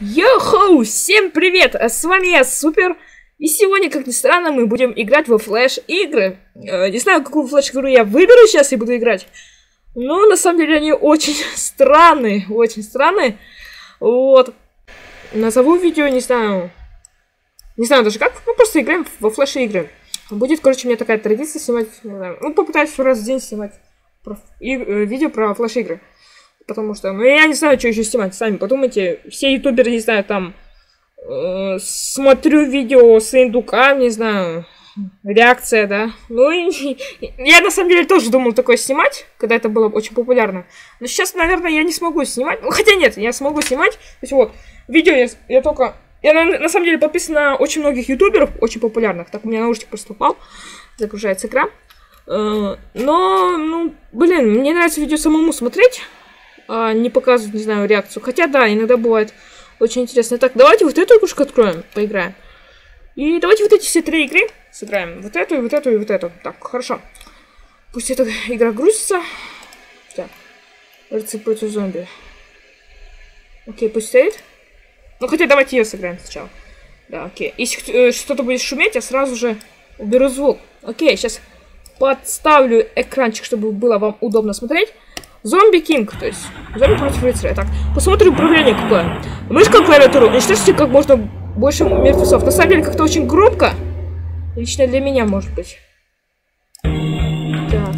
Йо-хоу! Всем привет! С вами я, Супер. И сегодня, как ни странно, мы будем играть во флеш-игры. Э, не знаю, какую флеш-игру я выберу сейчас и буду играть. Но на самом деле они очень странные, очень странные. Вот. Назову видео, не знаю... Не знаю даже как, ну просто играем во флеш-игры. Будет, короче, у меня такая традиция снимать, ну попытаюсь раз в день снимать про, и, э, видео про флеш-игры. Потому что, ну я не знаю, что еще снимать, сами подумайте. Все ютуберы, не знаю, там, э, смотрю видео с индуками, не знаю, реакция, да. Ну и я на самом деле тоже думал такое снимать, когда это было очень популярно. Но сейчас, наверное, я не смогу снимать. Ну, хотя нет, я смогу снимать. То есть вот, видео я, я только... Я на, на самом деле подписан на очень многих ютуберов, очень популярных. Так у меня наушник просто упал. Загружается экран. Э, но, ну, блин, мне нравится видео самому смотреть а, не показывают, не знаю, реакцию. Хотя, да, иногда бывает очень интересно. Так, давайте вот эту игрушку откроем, поиграем. И давайте вот эти все три игры сыграем. Вот эту, и вот эту, и вот эту. Так, хорошо. Пусть эта игра грузится. Так. Рыцарь против зомби. Окей, пусть стоит. Ну, хотя давайте ее сыграем сначала. Да, окей. Если э, что-то будет шуметь, я сразу же уберу звук. Окей, сейчас подставлю экранчик, чтобы было вам удобно смотреть. Зомби Кинг, то есть зомби против рыцаря. Так, посмотрим управление какое. Мышка клавиатуру, уничтожьте как можно больше мертвецов. На самом деле как-то очень громко. Лично для меня, может быть. Так.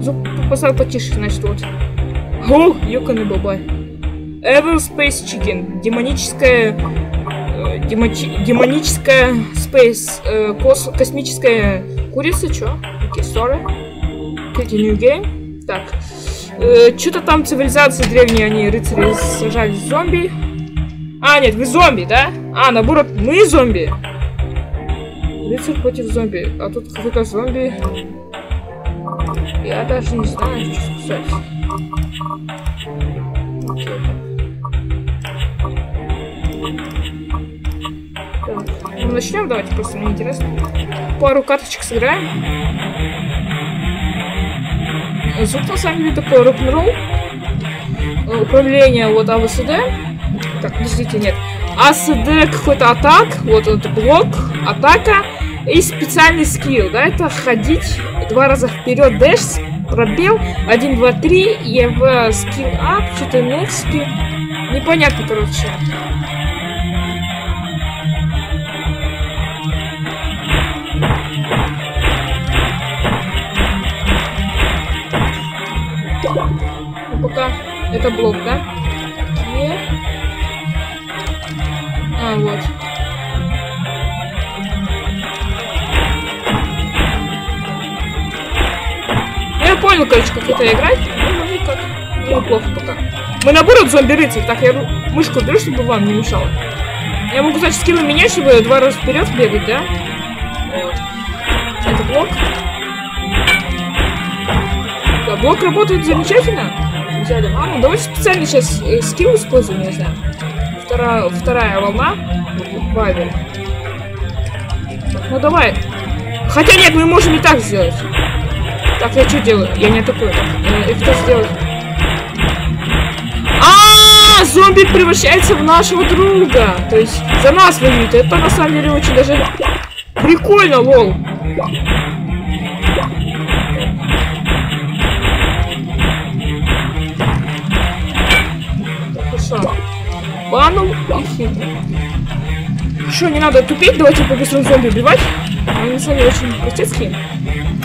Звук поставил потише, значит, вот. О, ёканый бабай. Evil Space Chicken. Демоническая... Э, демочи, демоническая Space... Э, кос, космическая курица, чё? Окей, okay. Открытие New Game. Так. Э, Что-то там цивилизации древние, они рыцари сражались с зомби. А, нет, вы зомби, да? А, наоборот, мы зомби. Рыцарь против зомби. А тут какой-то зомби. Я даже не знаю, что сказать. Так, ну, начнем, давайте, просто мне интересно. Пару карточек сыграем. Звук на самом деле такой рок-н-ролл. Э, управление вот АВСД. Так, подождите, нет. АСД какой-то атак. Вот это блок, атака. И специальный скилл, да, это ходить два раза вперед, дэш, пробел, 1, 2, 3, ЕВ, скилл ап, что-то next. Непонятно, короче. Пока это блок, да? Е. А, вот. Я понял, короче, как это играть. Ну, вроде как. Ну, плохо пока. Мы наоборот зомби-рыцарь. Так, я мышку беру, чтобы вам не мешало. Я могу, значит, скилл менять, чтобы два раза вперед бегать, да? Вот. Это блок. Блок работает замечательно взяли. А, ну давайте специально сейчас э, скилл используем, я знаю. Вторая, вторая волна. Вайбер. Ну давай. Хотя нет, мы можем и так сделать. Так, я что делаю? Я не атакую. Так, э, что сделать? -а, а, зомби превращается в нашего друга. То есть за нас воюет. Это на самом деле очень даже прикольно, лол. Хитрый. Что, не надо тупить, давайте по-быстрому зомби убивать. Они сами очень простецкие.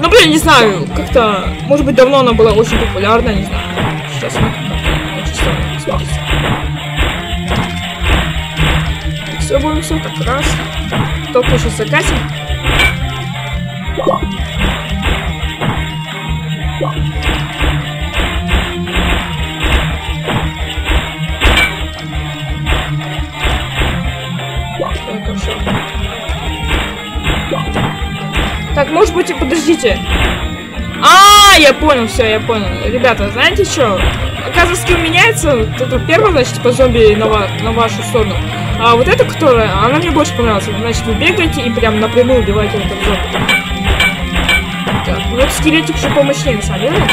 Ну, блин, не знаю, как-то, может быть, давно она была очень популярна, не знаю. Сейчас она очень. Все, будем все, так, раз. Только сейчас закатим. Так, может быть, подождите. А, я понял, все, я понял. Ребята, знаете что? Оказывается, скилл меняется. Это первая, значит, по зомби на, ва на вашу сторону. А вот эта, которая, она мне больше понравилась. Значит, вы бегаете и прям напрямую убиваете этот зомби. Так, вот скелетик еще помощнее, на самом деле.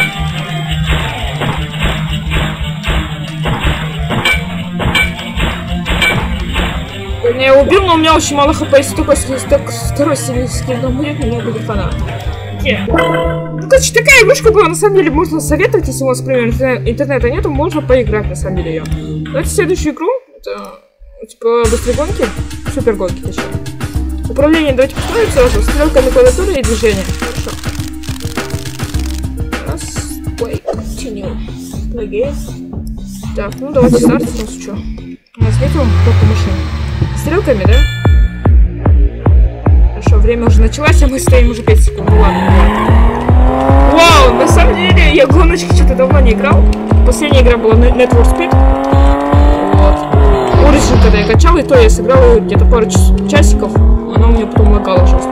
Я его убил, но у меня очень мало хп, если только только второй скилл нам будет, мне будет фана. Окей. Ну, короче, такая игрушка была, на самом деле, можно советовать, если у вас, например, интерне- интернета нету, можно поиграть, на самом деле, ее. Давайте следующую игру, это, типа, быстрые гонки, супер гонки, точнее. Управление давайте построим сразу, стрелка на клавиатуре и движение. Хорошо. Раз, play, continue, play game. Так, ну давайте старт, у нас что? У нас нету только машин. Стрелками, да? Хорошо, время уже началось, а мы стоим уже 5 секунд. Ну ну ладно. Вау, на самом деле, я гоночки что-то давно не играл. Последняя игра была Net- for Speed. Вот. Origin, когда я качал, и то я сыграл где-то пару час- часиков. Она у меня потом лагала жестко.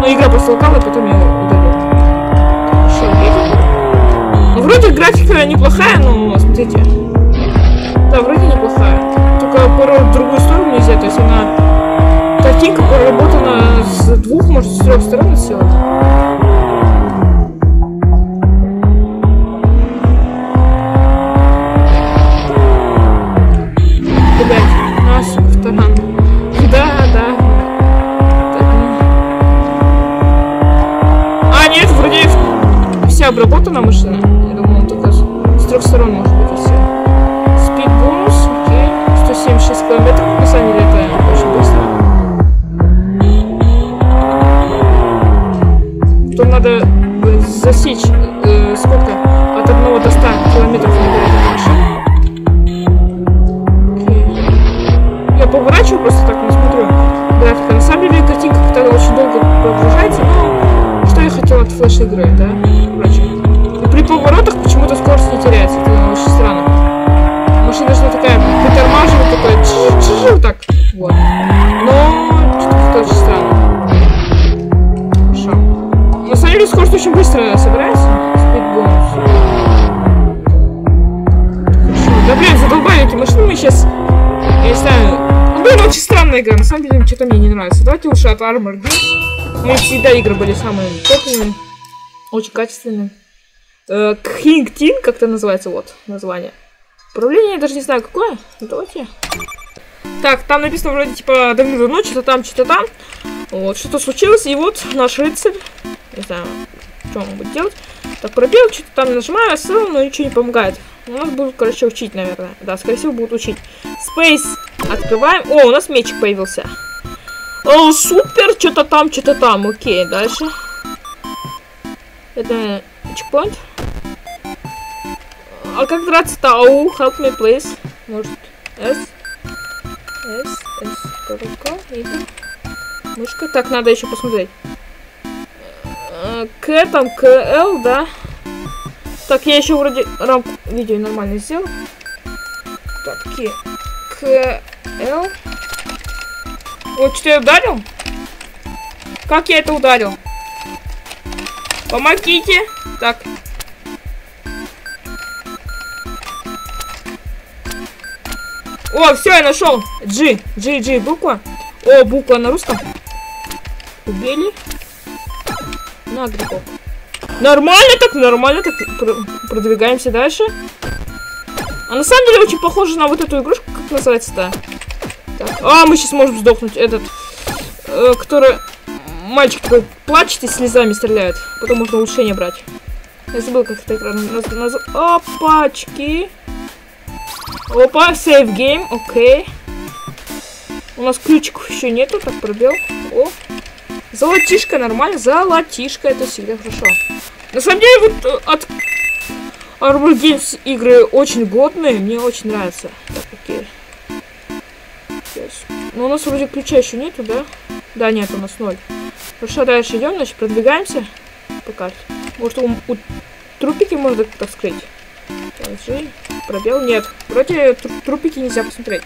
Ну, игра просто лагала, и потом я удалил. Хорошо. Ну, вроде графика неплохая, но смотрите. Да, вроде есть она... Картинка проработана с двух, может, с трех сторон. Так, ну. А, вся обработана машина. Я думал, он только с трех сторон может быть и все. Speed bonus, окей. 176 километров, просто так, не смотрю. Графика. На самом деле картинка как-то очень долго прогружается, но что я хотел от флеш-игры, да? Короче. При поворотах почему-то скорость не теряется. Это очень странно. Машина должна такая притормаживать, такая чиж вот так. Вот. Но что-то очень странно. Хорошо. На самом деле скорость очень быстро собирается. Игра. На самом деле, что-то мне не нравится. Давайте лучше от Armor Games. Меня всегда игры были самые топовые. Очень качественные. Э, King Tin, как-то называется, вот, название. Управление я даже не знаю какое. Ну, Давайте. Так, там написано вроде типа давно-давно, что-то там, что-то там. Вот, что-то случилось, и вот наш рыцарь. Не знаю, что он будет делать. Так, пробел, что-то там нажимаю, ссылку, но ничего не помогает. У нас будут, короче, учить, наверное. Да, скорее всего, будут учить. Space открываем. О, у нас мечик появился. О, супер, что-то там, что-то там. Окей, дальше. Это чекпоинт. А как драться-то? Ау, help me, please. Может, S? S, S, кнопка, Enter. Мышка. Так, надо еще посмотреть. Э, К, там, КЛ, да? Так, я еще вроде рамку видео нормально сделал. Так, К, КЛ. Вот, что я ударил? Как я это ударил? Помогите. Так. О, все, я нашел. G. G, G, буква. О, буква на русском. Убили. На, грибок. Нормально так, нормально так. Пр- продвигаемся дальше. А на самом деле очень похоже на вот эту игрушку, как называется-то. А, мы сейчас можем сдохнуть. Этот, э, который... Мальчик такой плачет и слезами стреляет. Потом можно улучшение брать. Я забыл, как это игра наз- Опачки. Опа, save game, окей. У нас ключиков еще нету, так пробел. О, золотишко, нормально, золотишко, это всегда хорошо. На самом деле, вот э, от Armor Games игры очень годные, мне очень нравятся. Так, окей. Сейчас. Но у нас вроде ключа еще нету, да? Да, нет, у нас ноль. Хорошо, дальше идем, значит, продвигаемся по карте. Может, у, у трупики можно как-то вскрыть? Положи. Пробел? Нет. Вроде тру- трупики нельзя посмотреть.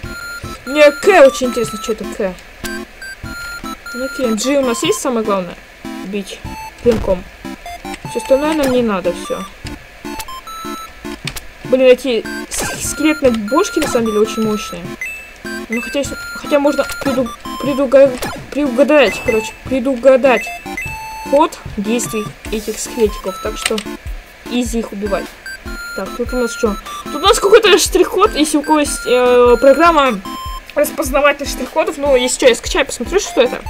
Мне К очень интересно, что это К. Ну, окей, G у нас есть самое главное? Бить клинком. Все остальное нам не надо, все. Блин, эти скелетные бошки на самом деле очень мощные. Ну, хотя, хотя можно преду, предуга- предугадать, короче, предугадать ход действий этих скелетиков. Так что изи их убивать. Так, тут у нас что? Тут у нас какой-то штрих-код, если у кого есть э, программа распознаватель штрих-кодов. Ну, если что, я скачаю, посмотрю, что это.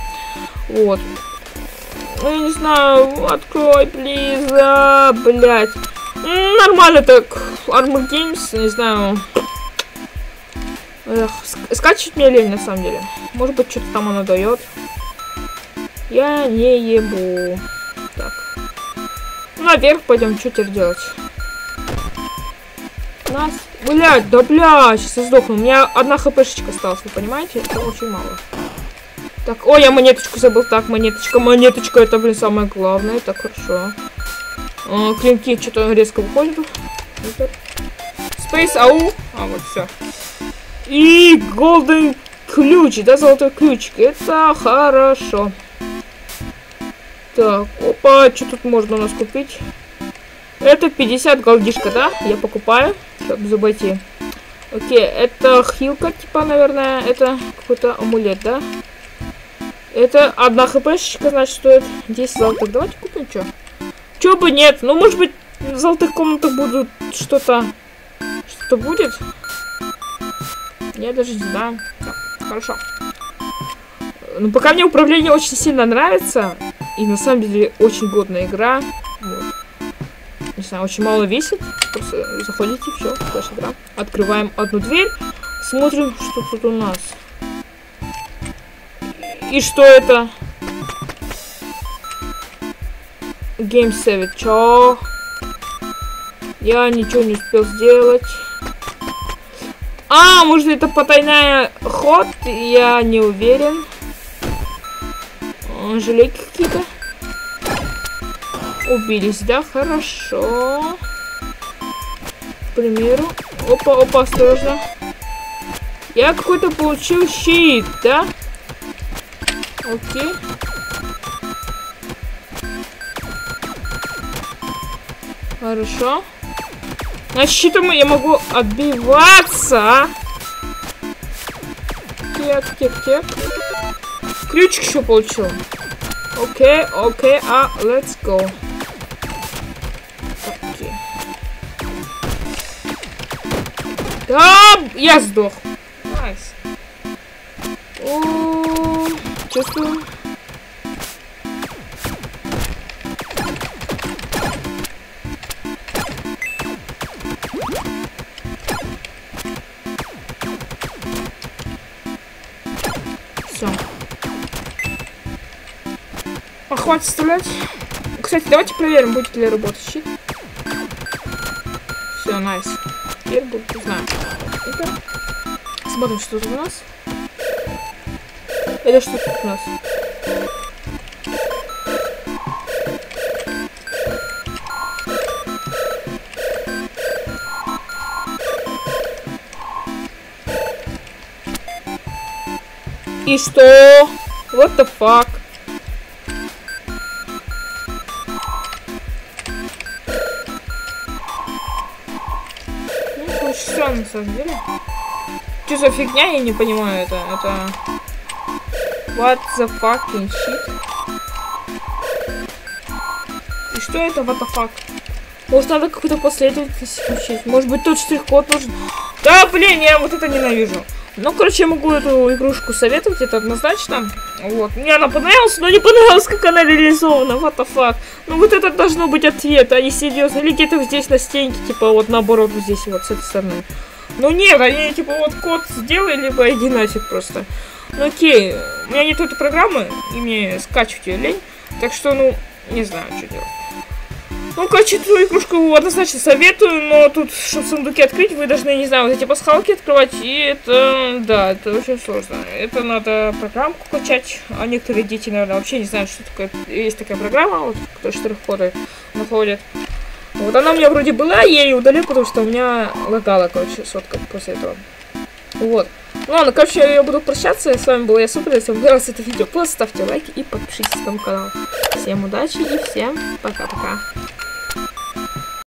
Вот. Ну, я не знаю, открой, плиз, а, блядь. Нормально так, Armor Games, не знаю. Эх, скачивать мне лень, на самом деле. Может быть, что-то там оно дает. Я не ебу. Так. Наверх пойдем, что теперь делать? Нас... Блядь, да блядь, сейчас я сдохну. У меня одна хпшечка осталась, вы понимаете? Это очень мало. Так, ой, я монеточку забыл. Так, монеточка, монеточка, это, блин, самое главное. Так, хорошо. А, клинки что-то резко выходят. Space, ау. А, вот, все. И golden ключ, да, золотой ключик. Это хорошо. Так, опа, что тут можно у нас купить? Это 50 голдишка, да? Я покупаю, чтобы забойти. Окей, это хилка, типа, наверное, это какой-то амулет, да? Это одна хпшечка, значит, стоит 10 золотых. Давайте купим, что? Чё бы нет? Ну, может быть, в золотых комнатах будут что-то... Что-то будет? Я даже не знаю. Так, хорошо. Ну, пока мне управление очень сильно нравится. И на самом деле очень годная игра. Вот. Не знаю, очень мало весит. Просто заходите, все, флеш игра. Открываем одну дверь. Смотрим, что тут у нас. И что это? Game Save. Чё? Я ничего не успел сделать. А, может это потайная ход? Я не уверен. Желейки какие-то. Убились, да? Хорошо. К примеру. Опа, опа, осторожно. Я какой-то получил щит, да? Окей. Хорошо. На я могу отбиваться. Кек, кек, кек. Ключик еще получил. Окей, окей, а, let's go. Окей. Да, я сдох. Nice. Nice чувствую. Все. А стрелять. Кстати, давайте проверим, будет ли работать щит. Все, найс. Теперь будет, не знаю. Это. Смотрим, что тут у нас. Это что тут у нас? И что? What the fuck? Ну, что на самом деле? Что за фигня, я не понимаю это. Это... What the fucking shit? И что это what the fuck? Может надо какую-то последовательность включить? Может быть тот штрих-код нужен? Да, блин, я вот это ненавижу. Ну, короче, я могу эту игрушку советовать, это однозначно. Вот. Мне она понравилась, но не понравилась, как она реализована. What the fuck? Ну, вот это должно быть ответ, а не серьезно. Или где-то здесь на стенке, типа, вот наоборот, вот здесь вот, с этой стороны. Ну, нет, они, типа, вот код сделай, либо иди нафиг просто. Ну окей, у меня нет этой программы, и мне скачивать ее лень. Так что, ну, не знаю, что делать. Ну, короче, эту игрушку однозначно советую, но тут, чтобы сундуки открыть, вы должны, не знаю, вот эти пасхалки открывать, и это, да, это очень сложно. Это надо программку качать, а некоторые дети, наверное, вообще не знают, что такое, есть такая программа, вот, которая штрих-коды находит. Вот она у меня вроде была, я ее удалил, потому что у меня лагала, короче, сотка после этого. Вот. Ну ладно, короче, я буду прощаться. С вами был я Супер. Если вам понравилось это видео, просто ставьте лайки и подпишитесь на мой канал. Всем удачи и всем пока-пока.